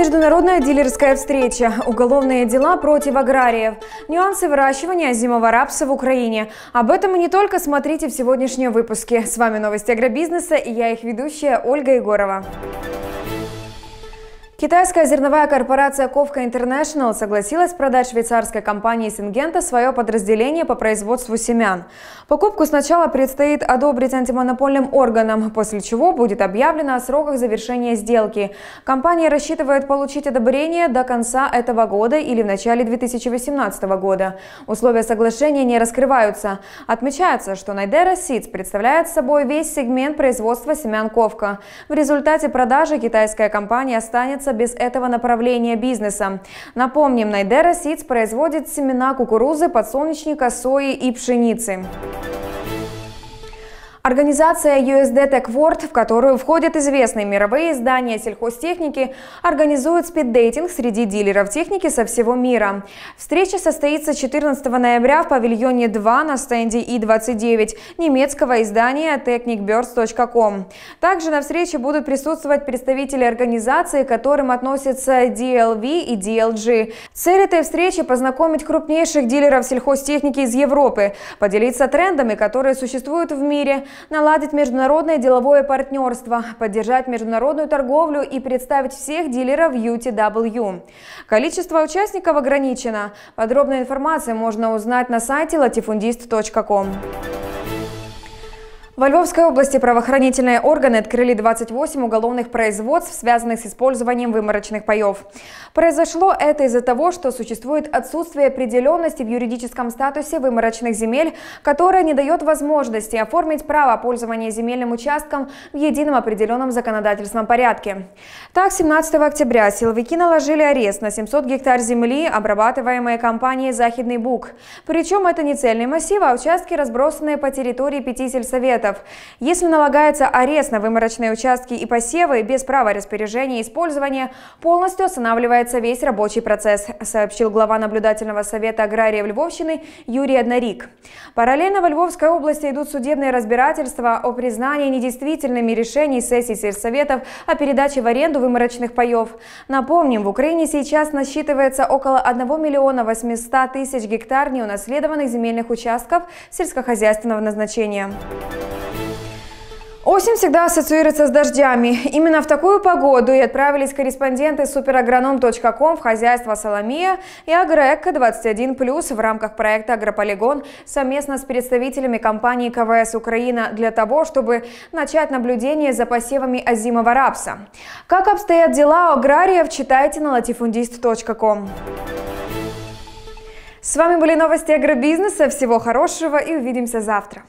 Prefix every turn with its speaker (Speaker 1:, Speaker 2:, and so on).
Speaker 1: Международная дилерская встреча, уголовные дела против аграриев, нюансы выращивания зимового рапса в Украине. Об этом и не только смотрите в сегодняшнем выпуске. С вами новости агробизнеса и я их ведущая Ольга Егорова. Китайская зерновая корпорация Ковка International согласилась продать швейцарской компании Сингента свое подразделение по производству семян. Покупку сначала предстоит одобрить антимонопольным органам, после чего будет объявлено о сроках завершения сделки. Компания рассчитывает получить одобрение до конца этого года или в начале 2018 года. Условия соглашения не раскрываются. Отмечается, что Найдера Seeds представляет собой весь сегмент производства семян Ковка. В результате продажи китайская компания останется обходится без этого направления бизнеса. Напомним, Найдера Seeds производит семена кукурузы, подсолнечника, сои и пшеницы. Организация USD Tech World, в которую входят известные мировые издания сельхозтехники, организует спиддейтинг среди дилеров техники со всего мира. Встреча состоится 14 ноября в павильоне 2 на стенде И-29 немецкого издания technicbirds.com. Также на встрече будут присутствовать представители организации, к которым относятся DLV и DLG. Цель этой встречи – познакомить крупнейших дилеров сельхозтехники из Европы, поделиться трендами, которые существуют в мире, наладить международное деловое партнерство, поддержать международную торговлю и представить всех дилеров UTW. Количество участников ограничено. Подробная информация можно узнать на сайте latifundist.com. Во Львовской области правоохранительные органы открыли 28 уголовных производств, связанных с использованием выморочных паев. Произошло это из-за того, что существует отсутствие определенности в юридическом статусе выморочных земель, которое не дает возможности оформить право пользования земельным участком в едином определенном законодательством порядке. Так, 17 октября силовики наложили арест на 700 гектар земли, обрабатываемые компанией «Захидный Бук». Причем это не цельный массив, а участки, разбросанные по территории пяти сельсоветов объектов. Если налагается арест на выморочные участки и посевы без права распоряжения и использования, полностью останавливается весь рабочий процесс, сообщил глава наблюдательного совета аграриев Львовщины Юрий Однорик. Параллельно во Львовской области идут судебные разбирательства о признании недействительными решений сессий сельсоветов о передаче в аренду выморочных паев. Напомним, в Украине сейчас насчитывается около 1 миллиона 800 тысяч гектар неунаследованных земельных участков сельскохозяйственного назначения. Осень всегда ассоциируется с дождями. Именно в такую погоду и отправились корреспонденты суперагроном.ком в хозяйство «Соломия» и «Агроэко-21+,» в рамках проекта «Агрополигон» совместно с представителями компании КВС «Украина» для того, чтобы начать наблюдение за посевами озимого рапса. Как обстоят дела у аграриев, читайте на latifundist.com. С вами были новости агробизнеса. Всего хорошего и увидимся завтра.